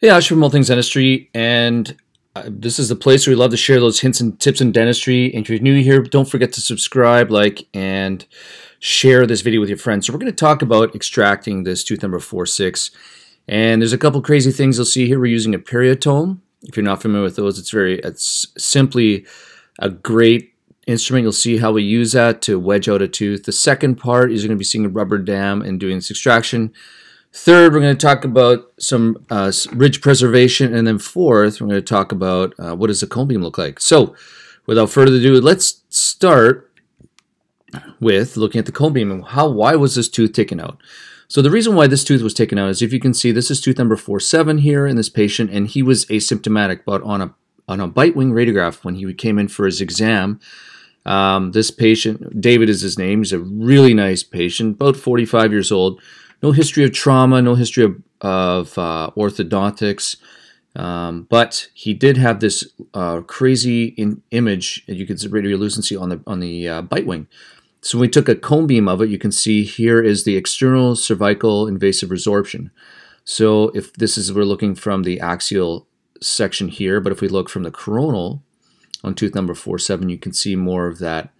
Hey, Ash from All Things Dentistry, and uh, this is the place where we love to share those hints and tips in dentistry. And if you're new here, don't forget to subscribe, like, and share this video with your friends. So we're going to talk about extracting this tooth number 4-6. And there's a couple crazy things you'll see here. We're using a periotome. If you're not familiar with those, it's very, it's simply a great instrument. You'll see how we use that to wedge out a tooth. The second part is you're going to be seeing a rubber dam and doing this extraction. Third, we're going to talk about some uh, ridge preservation. And then fourth, we're going to talk about uh, what does a cone beam look like. So without further ado, let's start with looking at the cone beam and how, why was this tooth taken out? So the reason why this tooth was taken out is if you can see, this is tooth number 47 here in this patient, and he was asymptomatic, but on a, on a bite wing radiograph when he came in for his exam, um, this patient, David is his name, he's a really nice patient, about 45 years old, no history of trauma, no history of, of uh, orthodontics, um, but he did have this uh, crazy in image, you can see radiolucency on the on the uh, bite wing. So we took a cone beam of it. You can see here is the external cervical invasive resorption. So if this is we're looking from the axial section here, but if we look from the coronal on tooth number 4-7, you can see more of that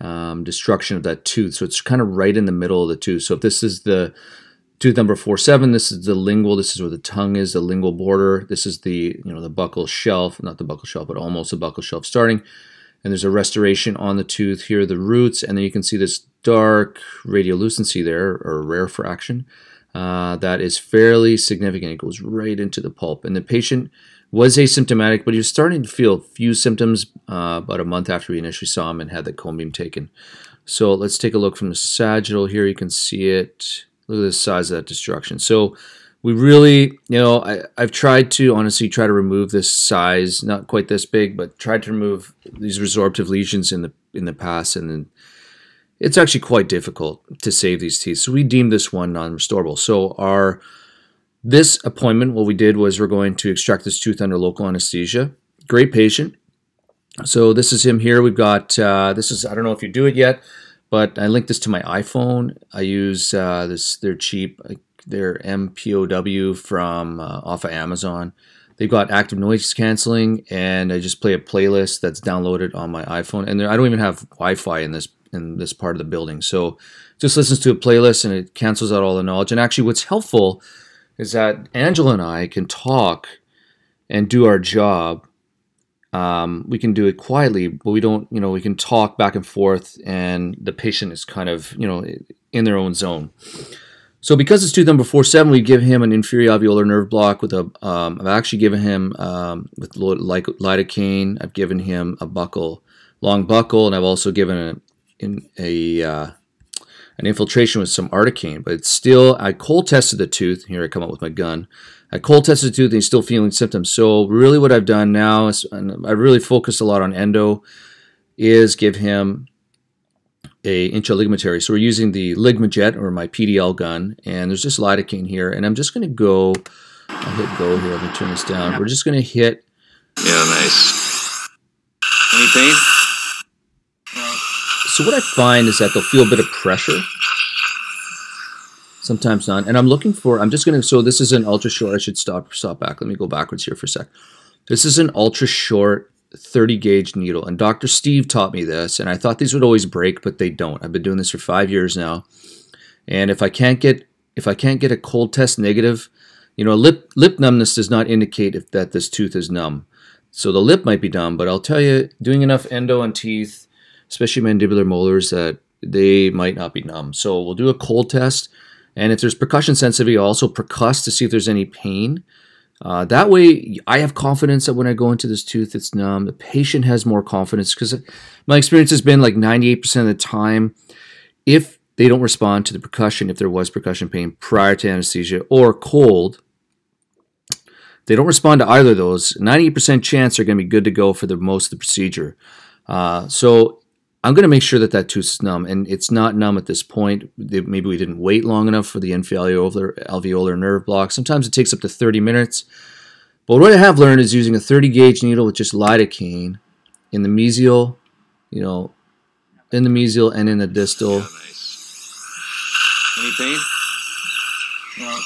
um, destruction of that tooth. So it's kind of right in the middle of the tooth. So if this is the tooth number 4-7, this is the lingual, this is where the tongue is, the lingual border. This is the, you know, the buccal shelf, not the buccal shelf, but almost the buccal shelf starting. And there's a restoration on the tooth. Here the roots, and then you can see this dark radiolucency there, or rarefaction. Uh, that is fairly significant. It goes right into the pulp. And the patient was asymptomatic, but he was starting to feel a few symptoms uh, about a month after we initially saw him and had the cone beam taken. So let's take a look from the sagittal here. You can see it. Look at the size of that destruction. So we really, you know, I, I've tried to honestly try to remove this size, not quite this big, but tried to remove these resorptive lesions in the in the past, and then it's actually quite difficult to save these teeth. So we deemed this one non-restorable. So our this appointment, what we did was we're going to extract this tooth under local anesthesia. Great patient. So this is him here. We've got, uh, this is, I don't know if you do it yet, but I linked this to my iPhone. I use uh, this, they're cheap. They're MPOW from uh, off of Amazon. They've got active noise canceling, and I just play a playlist that's downloaded on my iPhone. And I don't even have Wi-Fi in this in this part of the building, so just listens to a playlist and it cancels out all the knowledge. And actually, what's helpful is that Angela and I can talk and do our job. Um, we can do it quietly, but we don't, you know, we can talk back and forth, and the patient is kind of, you know, in their own zone. So because it's tooth number 4-7, we give him an inferior alveolar nerve block with a, um, I've actually given him um, with lidocaine, I've given him a buccal, long buccal, and I've also given a, in a uh, an infiltration with some articaine, but it's still, I cold tested the tooth. Here I come up with my gun. I cold tested the tooth and he's still feeling symptoms. So really what I've done now is, and I really focused a lot on endo, is give him a intraligamentary. So we're using the Ligmaject or my PDL gun, and there's just lidocaine here, and I'm just going to go, I'll hit go here, let me turn this down. We're just going to hit. Yeah, nice. Any pain? So what I find is that they'll feel a bit of pressure. Sometimes not. And I'm looking for, I'm just going to, so this is an ultra short, I should stop, stop back. Let me go backwards here for a sec. This is an ultra short 30 gauge needle. And Dr. Steve taught me this, and I thought these would always break, but they don't. I've been doing this for five years now. And if I can't get, if I can't get a cold test negative, you know, lip, lip numbness does not indicate if that this tooth is numb. So the lip might be numb, but I'll tell you, doing enough endo on teeth, especially mandibular molars, that they might not be numb. So we'll do a cold test. And if there's percussion sensitivity, I'll also percuss to see if there's any pain. Uh, that way, I have confidence that when I go into this tooth, it's numb. The patient has more confidence because my experience has been like 98% of the time, if they don't respond to the percussion, if there was percussion pain prior to anesthesia or cold, they don't respond to either of those. 98% chance they're going to be good to go for the most of the procedure. Uh, so I'm going to make sure that that tooth is numb, and it's not numb at this point. Maybe we didn't wait long enough for the inferior alveolar nerve block. Sometimes it takes up to 30 minutes. But what I have learned is using a 30 gauge needle with just lidocaine in the mesial, you know, in the mesial and in the distal. Yeah, nice. Any pain? No.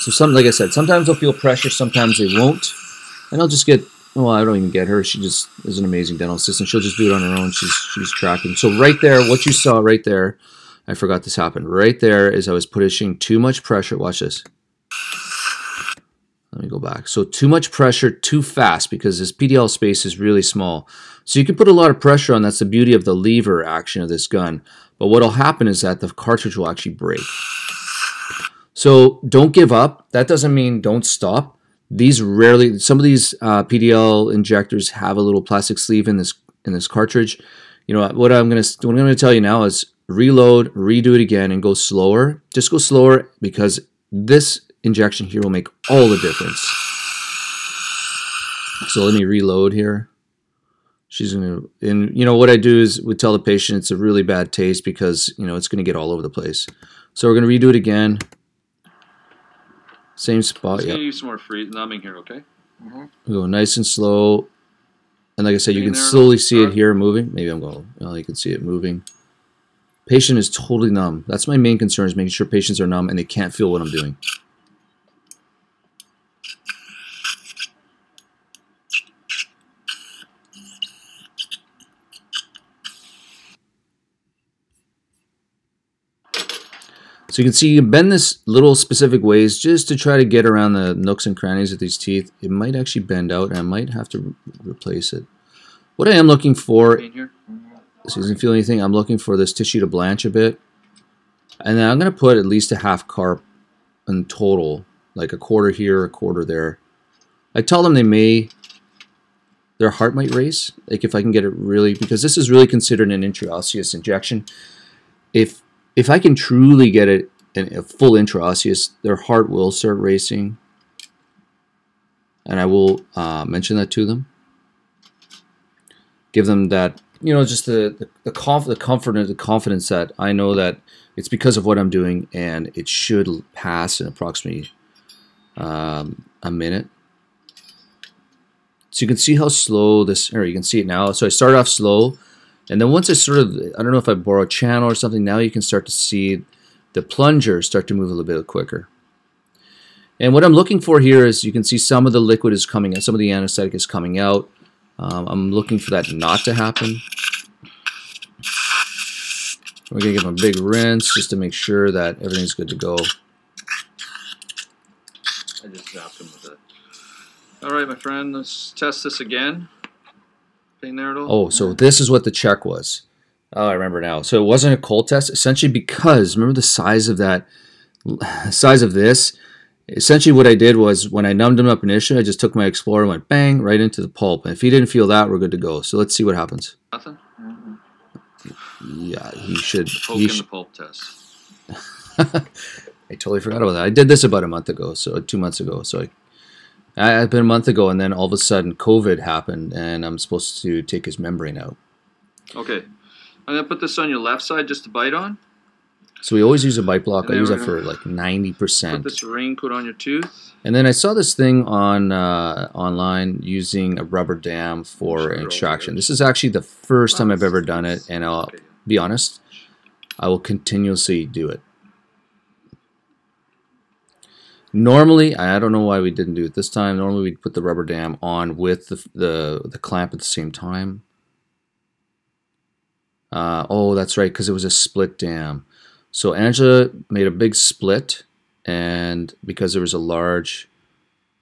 So some, like I said, sometimes they'll feel pressure, sometimes they won't, and I'll just get. Well, I don't even get her. She just is an amazing dental assistant. She'll just do it on her own. She's she's tracking. So right there, what you saw right there, I forgot this happened. Right there is I was pushing too much pressure. Watch this. Let me go back. So too much pressure too fast because this PDL space is really small. So you can put a lot of pressure on. That's the beauty of the lever action of this gun. But what will happen is that the cartridge will actually break. So don't give up. That doesn't mean don't stop. These rarely, some of these uh, PDL injectors have a little plastic sleeve in this in this cartridge. You know what I'm gonna what I'm gonna tell you now is reload, redo it again, and go slower. Just go slower because this injection here will make all the difference. So let me reload here. She's gonna, and you know what I do is we tell the patient it's a really bad taste because you know it's gonna get all over the place. So we're gonna redo it again. Same spot. Yeah. gonna use some more free numbing here, okay? We go nice and slow. And like I said, you can there, slowly see it here moving. Maybe I'm going. Well, you can see it moving. Patient is totally numb. That's my main concern is making sure patients are numb and they can't feel what I'm doing. So you can see you can bend this little specific ways just to try to get around the nooks and crannies of these teeth. It might actually bend out and I might have to re- replace it. What I am looking for, so doesn't feel anything, I'm looking for this tissue to blanch a bit. And then I'm going to put at least a half carp in total, like a quarter here, a quarter there. I tell them they may, their heart might race, like if I can get it really, because this is really considered an intraosseous injection. If if I can truly get it in a full intraosseous, their heart will start racing. And I will uh, mention that to them. Give them that, you know, just the the, the, conf- the confidence, the confidence that I know that it's because of what I'm doing, and it should pass in approximately um, a minute. So you can see how slow this, or you can see it now. So I start off slow, and then once I sort of, I don't know if I borrow a channel or something, now you can start to see the plunger start to move a little bit quicker. And what I'm looking for here is you can see some of the liquid is coming out, some of the anesthetic is coming out. Um, I'm looking for that not to happen. We're going to give them a big rinse just to make sure that everything's good to go. I just zapped him with it. All right, my friend. Let's test this again. There at all? Oh, so this is what the check was. Oh, I remember now. So it wasn't a cold test, essentially because remember the size of that, size of this. Essentially, what I did was when I numbed him up initially, I just took my Explorer and went bang right into the pulp. And if he didn't feel that, we're good to go. So let's see what happens. Nothing. Mm-hmm. Yeah, he should. Poke He sh- the pulp test. I totally forgot about that. I did this about a month ago, so two months ago. So I, I it's been a month ago, and then all of a sudden COVID happened, and I'm supposed to take his membrane out. Okay. I'm gonna put this on your left side just to bite on. So we always use a bite block. I use that for like ninety percent. Put this ring put on your tooth. And then I saw this thing on uh, online using a rubber dam for extraction. This is actually the first time I've ever done it, and I'll be honest, I will continuously do it. Normally, I don't know why we didn't do it this time. Normally, we'd put the rubber dam on with the the, the clamp at the same time. Uh, oh, that's right, because it was a split dam. So Angela made a big split, and because there was a large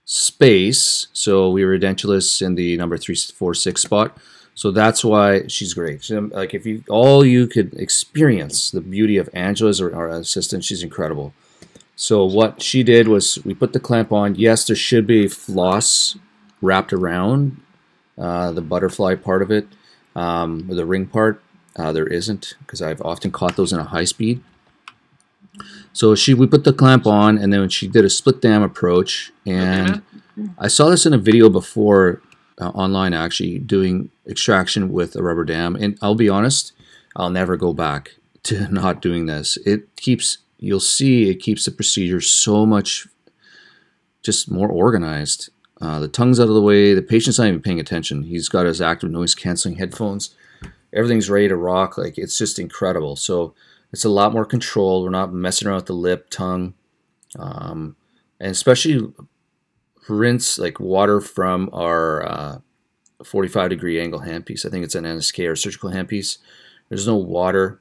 space, so we were edentulous in the number three four six spot. So that's why she's great. She- like if you all you could experience the beauty of Angela as our, our assistant, she's incredible. So what she did was we put the clamp on. Yes, there should be floss wrapped around uh, the butterfly part of it, um, or the ring part. Uh, there isn't because I've often caught those in a high speed. So she we put the clamp on, and then she did a split dam approach, and I saw this in a video before uh, online actually doing extraction with a rubber dam, and I'll be honest, I'll never go back to not doing this. It keeps you'll see it keeps the procedure so much just more organized. Uh, the tongue's out of the way. The patient's not even paying attention. He's got his active noise canceling headphones. Everything's ready to rock. Like it's just incredible. So it's a lot more controlled. We're not messing around with the lip, tongue. Um, and especially rinse like water from our uh, 45 degree angle handpiece. I think it's an NSK or surgical handpiece. There's no water.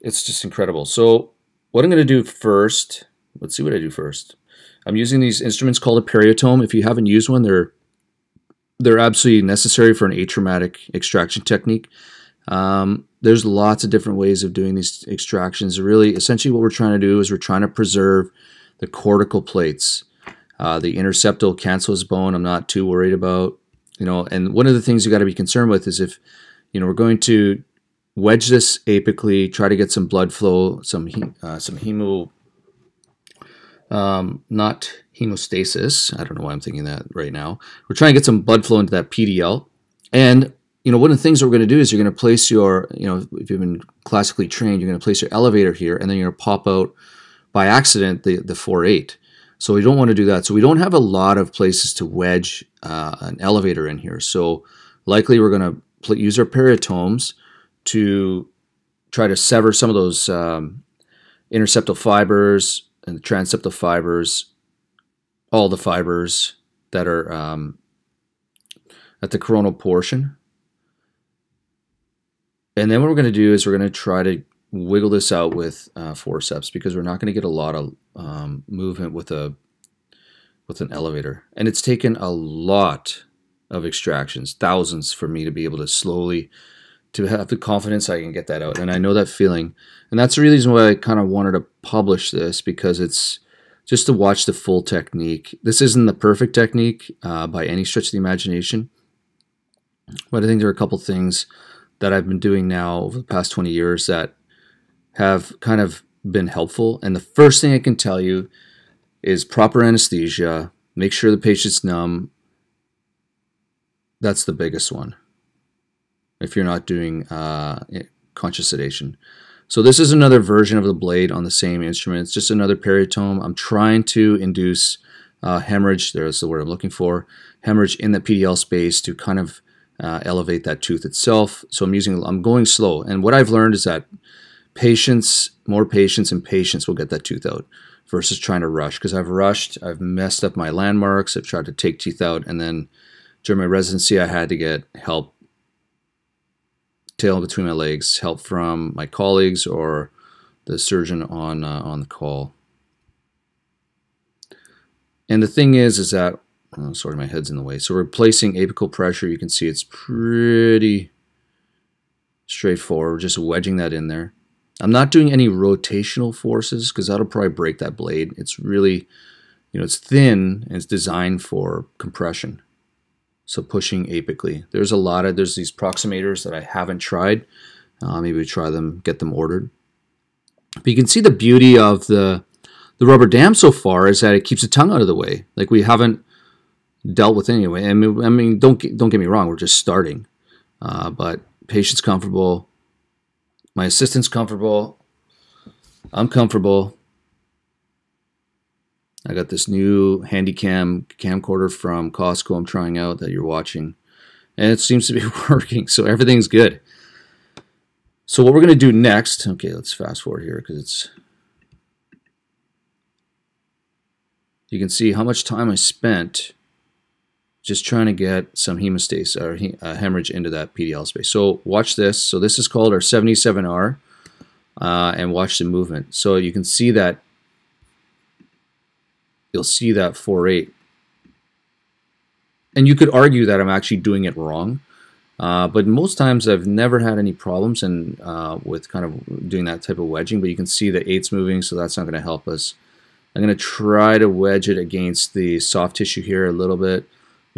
It's just incredible. So what I'm going to do first, let's see what I do first. I'm using these instruments called a periotome. If you haven't used one, they're they're absolutely necessary for an atraumatic extraction technique. Um, there's lots of different ways of doing these extractions. Really, essentially what we're trying to do is we're trying to preserve the cortical plates. Uh, the interseptal cancellous bone, I'm not too worried about. You know, and one of the things you got to be concerned with is if, you know, we're going to wedge this apically, try to get some blood flow, some uh, some hemo, um, not hemostasis. I don't know why I'm thinking that right now. We're trying to get some blood flow into that PDL, and you know, one of the things that we're going to do is you're going to place your, you know, if you've been classically trained, you're going to place your elevator here, and then you're going to pop out by accident the the 4-8. So we don't want to do that. So we don't have a lot of places to wedge uh, an elevator in here. So likely we're going to use our periotomes to try to sever some of those um, interseptal fibers and the transeptal fibers, all the fibers that are um, at the coronal portion. And then what we're going to do is we're going to try to wiggle this out with uh, forceps because we're not going to get a lot of um, movement with a with an elevator. And it's taken a lot of extractions, thousands for me to be able to slowly to have the confidence I can get that out. And I know that feeling. And that's the reason why I kind of wanted to publish this because it's just to watch the full technique. This isn't the perfect technique uh, by any stretch of the imagination. But I think there are a couple things that I've been doing now over the past 20 years that have kind of been helpful. And the first thing I can tell you is proper anesthesia. Make sure the patient's numb. That's the biggest one. If you're not doing uh, conscious sedation. So this is another version of the blade on the same instrument. It's just another periotome. I'm trying to induce uh, hemorrhage. There's the word I'm looking for. Hemorrhage in the PDL space to kind of uh, elevate that tooth itself. So I'm using, I'm going slow. And what I've learned is that patience, more patience and patience will get that tooth out versus trying to rush. Because I've rushed, I've messed up my landmarks, I've tried to take teeth out, and then during my residency, I had to get help, tail between my legs, help from my colleagues or the surgeon on uh, on the call. And the thing is, is that oh, sorry, my head's in the way. So replacing apical pressure, you can see it's pretty straightforward. We're just wedging that in there. I'm not doing any rotational forces because that'll probably break that blade. It's really, you know, it's thin and it's designed for compression. So pushing apically. There's a lot of, there's these proximators that I haven't tried. Uh, maybe try them, get them ordered. But you can see the beauty of the, the rubber dam so far is that it keeps the tongue out of the way. Like we haven't dealt with anyway. I mean, I mean don't, don't get me wrong, we're just starting. Uh, but patient's comfortable, my assistant's comfortable. I'm comfortable. I got this new Handycam camcorder from Costco I'm trying out that you're watching. And it seems to be working, so everything's good. So what we're going to do next, okay, let's fast forward here because it's, you can see how much time I spent just trying to get some hemostasis or he, uh, hemorrhage into that PDL space. So watch this. So this is called our 77R uh, and watch the movement. So you can see that you'll see that 4-8. And you could argue that I'm actually doing it wrong. Uh, but most times I've never had any problems and uh, with kind of doing that type of wedging. But you can see the 8's moving, so that's not going to help us. I'm going to try to wedge it against the soft tissue here a little bit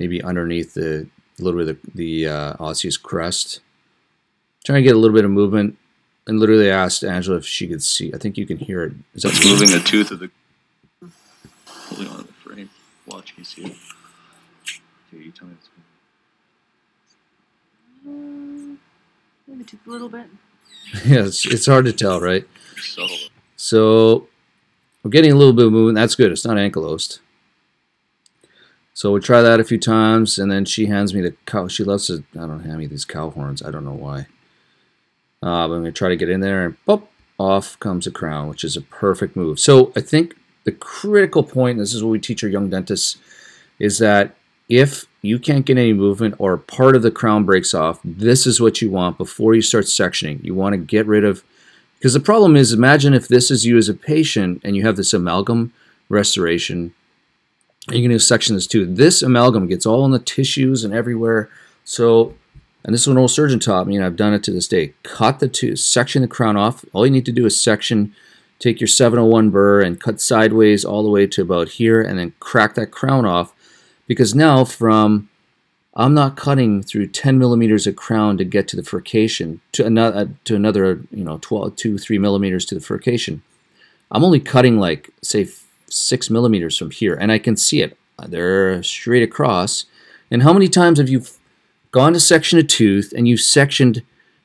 maybe underneath the a little bit of the, the uh, osseous crest. Trying to get a little bit of movement, and literally asked Angela if she could see. I think you can hear it. Is that moving the tooth of the holding on to the frame? Watch, can you see it? Okay, you tell me it's moving. maybe just a little bit. yeah, it's, it's hard to tell, right? Subtle. So we're getting a little bit of movement. That's good. It's not ankylosed. So we try that a few times, and then she hands me the cow. She loves to, I don't know, hand me these cow horns. I don't know why. Uh, but I'm going to try to get in there, and pop, off comes a crown, which is a perfect move. So I think the critical point, this is what we teach our young dentists, is that if you can't get any movement or part of the crown breaks off, this is what you want before you start sectioning. You want to get rid of, because the problem is, imagine if this is you as a patient and you have this amalgam restoration, and you're going to section this too. This amalgam gets all in the tissues and everywhere. So, and this is what an old surgeon taught me, and I've done it to this day. Cut the tooth, section the crown off. All you need to do is section, take your 701 burr and cut sideways all the way to about here, and then crack that crown off. Because now from I'm not cutting through 10 millimeters of crown to get to the furcation to another uh, to another you know 12 2 3 millimeters to the furcation. I'm only cutting like say 6 millimeters from here and I can see it. They're straight across. And how many times have you gone to section a tooth and you sectioned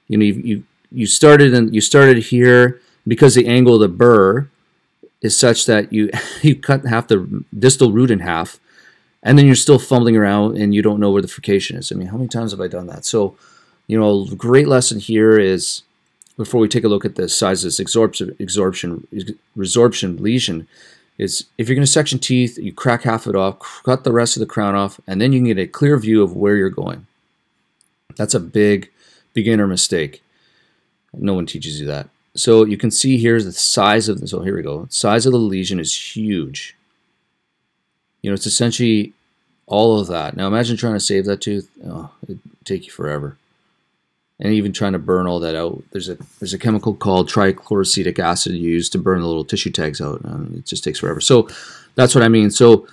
you know you you, you started and you started here because the angle of the burr is such that you you cut half the distal root in half and then you're still fumbling around and you don't know where the furcation is. I mean, how many times have I done that? So, you know, great lesson here is before we take a look at the size of this absorption, resorption lesion, is if you're going to section teeth, you crack half of it off, cut the rest of the crown off, and then you can get a clear view of where you're going. That's a big beginner mistake. No one teaches you that. So you can see here's the size of so here we go. Size of the lesion is huge. You know, it's essentially all of that. Now imagine trying to save that tooth. Oh, it'd take you forever. And even trying to burn all that out. There's a there's a chemical called trichloroacetic acid used to burn the little tissue tags out. Um, it just takes forever. So that's what I mean. So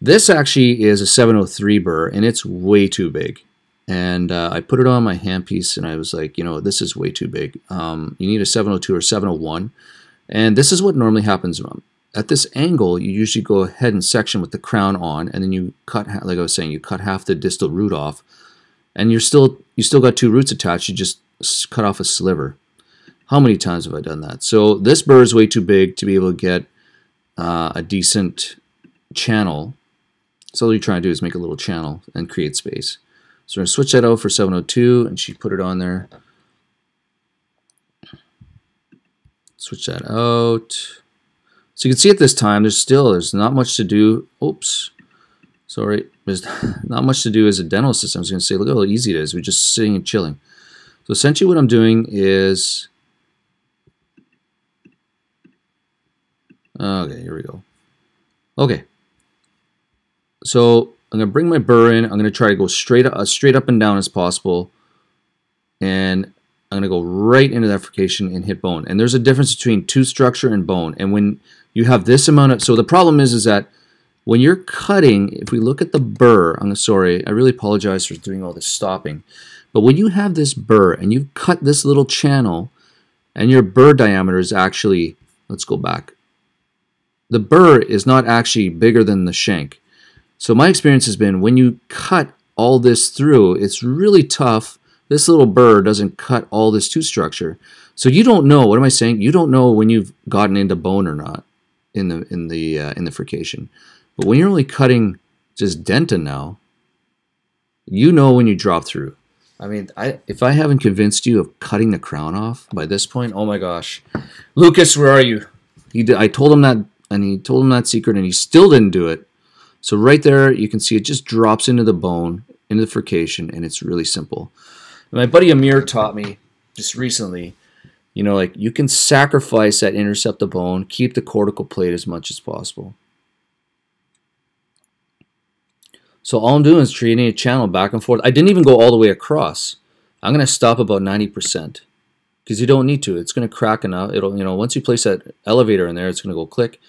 this actually is a 703 burr, and it's way too big. And uh, I put it on my handpiece, and I was like, you know, this is way too big. Um, you need a 702 or 701. And this is what normally happens at this angle, you usually go ahead and section with the crown on, and then you cut, like I was saying, you cut half the distal root off, and you're still you still got two roots attached. You just cut off a sliver. How many times have I done that? So this burr is way too big to be able to get uh, a decent channel. So all you're trying to do is make a little channel and create space. So we're going to switch that out for 702, and she put it on there. Switch that out. So you can see at this time, there's still, there's not much to do. Oops. Sorry. There's not much to do as a dental assistant. I was going to say, look how easy it is. We're just sitting and chilling. So essentially what I'm doing is, okay, here we go. Okay. So I'm going to bring my burr in. I'm going to try to go straight, uh, straight up and down as possible. And I'm going to go right into that furcation and hit bone. And there's a difference between tooth structure and bone. And when you have this amount of, so the problem is, is that when you're cutting, if we look at the burr, I'm sorry, I really apologize for doing all this stopping, but when you have this burr and you cut this little channel and your burr diameter is actually, let's go back, the burr is not actually bigger than the shank. So my experience has been when you cut all this through, it's really tough. This little burr doesn't cut all this tooth structure. So you don't know, what am I saying? You don't know when you've gotten into bone or not in the in the uh, in the furcation. But when you're only cutting just dentin now, you know when you drop through. I mean, I if I haven't convinced you of cutting the crown off by this point, oh my gosh, Lucas, where are you? He did, I told him that, and he told him that secret, and he still didn't do it. So right there, you can see it just drops into the bone, into the furcation, and it's really simple. And my buddy Amir taught me just recently you know, like you can sacrifice that interseptal bone, keep the cortical plate as much as possible. So all I'm doing is creating a channel back and forth. I didn't even go all the way across. I'm going to stop about 90% because you don't need to. It's going to crack enough. It'll, you know, once you place that elevator in there, it's going to go click.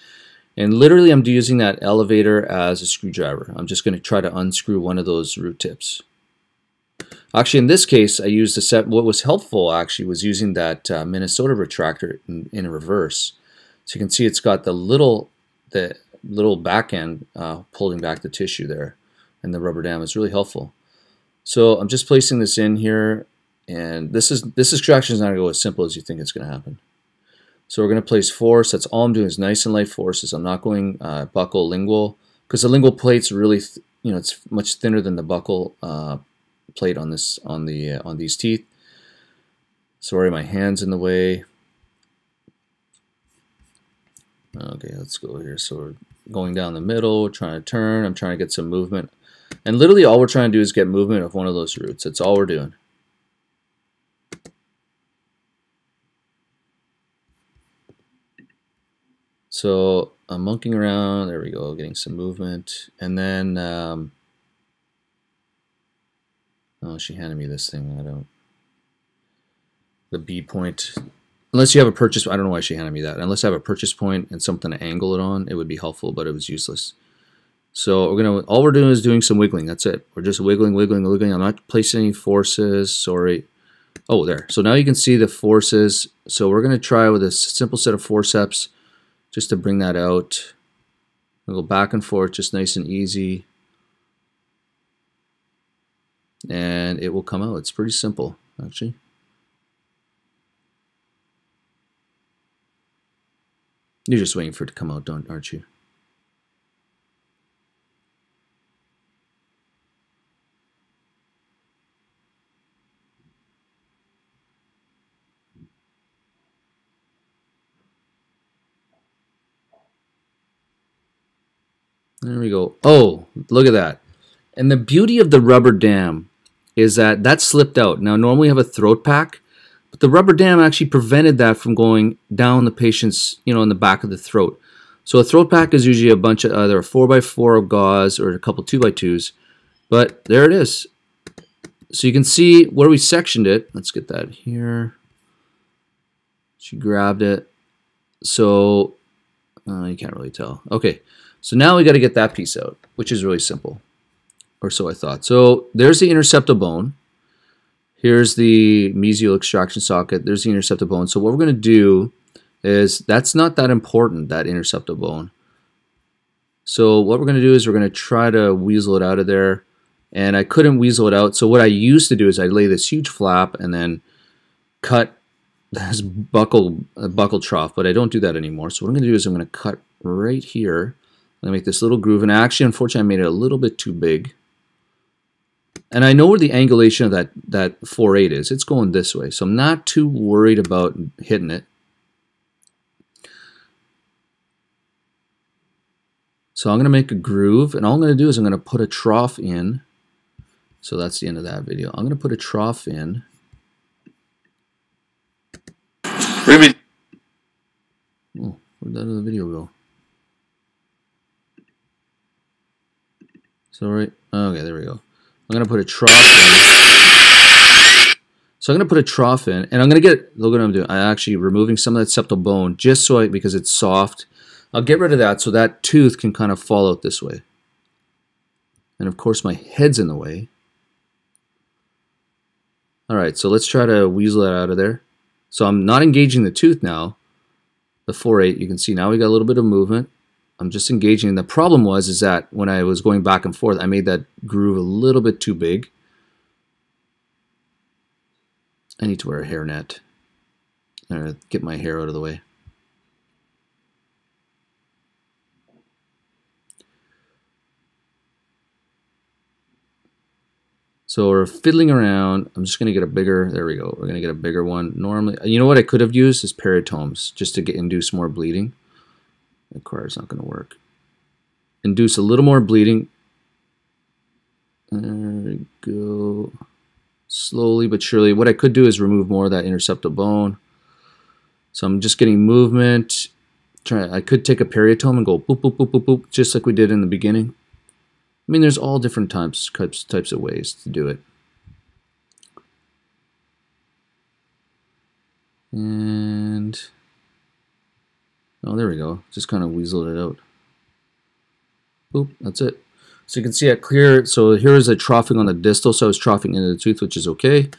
And literally I'm using that elevator as a screwdriver. I'm just going to try to unscrew one of those root tips. Actually, in this case, I used a set. What was helpful actually was using that uh, Minnesota retractor in, in reverse. So you can see it's got the little the little back end uh, pulling back the tissue there, and the rubber dam is really helpful. So I'm just placing this in here, and this is this extraction is not going to go as simple as you think it's going to happen. So we're going to place force. That's all I'm doing is nice and light forces. I'm not going uh, buccal lingual because the lingual plate's really, you know, it's much thinner than the buccal uh, plate on this on the uh, on these teeth. Sorry, my hand's in the way. Okay, let's go here. So we're going down the middle, trying to turn. I'm trying to get some movement. And literally all we're trying to do is get movement of one of those roots. That's all we're doing. So I'm monkeying around. There we go, getting some movement. And then, um, oh, she handed me this thing. I don't, the B point. Unless you have a purchase, I don't know why she handed me that. Unless I have a purchase point and something to angle it on, it would be helpful, but it was useless. So we're gonna, all we're doing is doing some wiggling. That's it. We're just wiggling, wiggling, wiggling. I'm not placing any forces. Sorry. Oh, there. So now you can see the forces. So we're gonna try with a simple set of forceps just to bring that out. We'll go back and forth, just nice and easy. And it will come out. It's pretty simple, actually. You're just waiting for it to come out, don't aren't you? There we go. Oh, look at that. And the beauty of the rubber dam is that that slipped out. Now, normally you have a throat pack, but the rubber dam actually prevented that from going down the patient's, you know, in the back of the throat. So a throat pack is usually a bunch of either a 4x4 of gauze or a couple 2x2s. But there it is. So you can see where we sectioned it. Let's get that here. She grabbed it. So uh, you can't really tell. Okay. So now we got to get that piece out, which is really simple, or so I thought. So there's the interseptal bone. Here's the mesial extraction socket. There's the interseptal bone. So what we're going to do is that's not that important, that interseptal bone. So what we're going to do is we're going to try to weasel it out of there. And I couldn't weasel it out. So what I used to do is I lay this huge flap and then cut this buccal uh, buccal trough, but I don't do that anymore. So what I'm going to do is I'm going to cut right here I'm going to make this little groove. And actually, unfortunately, I made it a little bit too big. And I know where the angulation of that, that 4-8 is. It's going this way. So I'm not too worried about hitting it. So I'm going to make a groove. And all I'm going to do is I'm going to put a trough in. So that's the end of that video. I'm going to put a trough in. Ruby. Oh, where'd that other video go? So right, okay, there we go. I'm gonna put a trough in. So I'm gonna put a trough in, and I'm gonna get. Look what I'm doing. I'm actually removing some of that septal bone just so I, because it's soft. I'll get rid of that so that tooth can kind of fall out this way. And of course, my head's in the way. All right, so let's try to weasel that out of there. So I'm not engaging the tooth now. The 4-8, you can see now we got a little bit of movement. I'm just engaging. The problem was is that when I was going back and forth, I made that groove a little bit too big. I need to wear a hairnet or get my hair out of the way. So we're fiddling around. I'm just going to get a bigger, there we go. We're going to get a bigger one. Normally, you know what I could have used is periotomes just to get induce more bleeding. Card is not going to work. Induce a little more bleeding. There we go. Slowly but surely. What I could do is remove more of that interseptal bone. So I'm just getting movement. Try. I could take a periotome and go boop, boop, boop, boop, boop, just like we did in the beginning. I mean, there's all different types, types, types of ways to do it. And Oh, there we go. Just kind of weaseled it out. Boop, that's it. So you can see it clear. So here is a troughing on the distal, so I was troughing into the tooth, which is okay.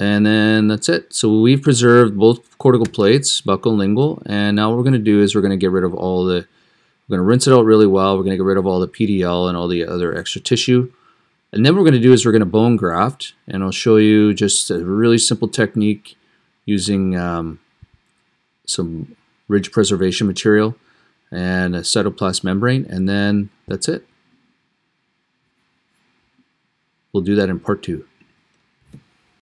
And then that's it. So we've preserved both cortical plates, buccal and lingual, and now what we're going to do is we're going to get rid of all the, we're going to rinse it out really well. We're going to get rid of all the PDL and all the other extra tissue. And then what we're going to do is we're going to bone graft, and I'll show you just a really simple technique using um, some ridge preservation material and a cytoplast membrane, and then that's it. We'll do that in part two.